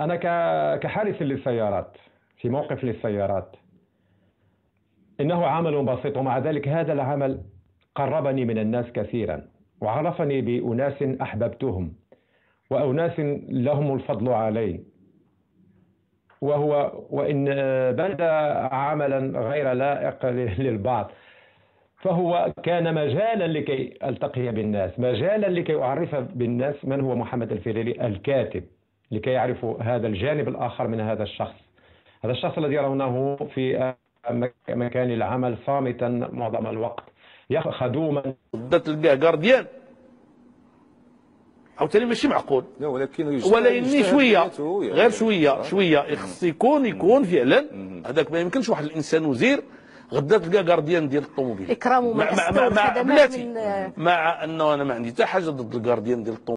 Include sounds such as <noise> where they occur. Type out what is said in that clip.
أنا كحارس للسيارات في موقف للسيارات. إنه عمل بسيط ومع ذلك هذا العمل قربني من الناس كثيرا وعرفني بأناس أحببتهم وأناس لهم الفضل علي. وهو وإن بدا عملا غير لائق <laughs> للبعض. فهو كان مجالا لكي ألتقي بالناس مجالا لكي أعرف بالناس من هو محمد الفليلي الكاتب. لكي يعرفوا هذا الجانب الآخر من هذا الشخص. هذا الشخص الذي يرونه في مكان العمل صامتا معظم الوقت. خدوما. تلقاه جارديان عاوتاني ماشي معقول. لا ولكن ولكن شوية. غير شوية. شوية. يخص يكون يكون فعلا. هذاك ما يمكنش واحد الإنسان وزير. غدا تلقى جارديان ديال الطوموبيل. إكرام مع مع مع بلاتي. مع أنه أنا ما عندي حتى حاجة ضد الجارديان ديال الطوموبيل.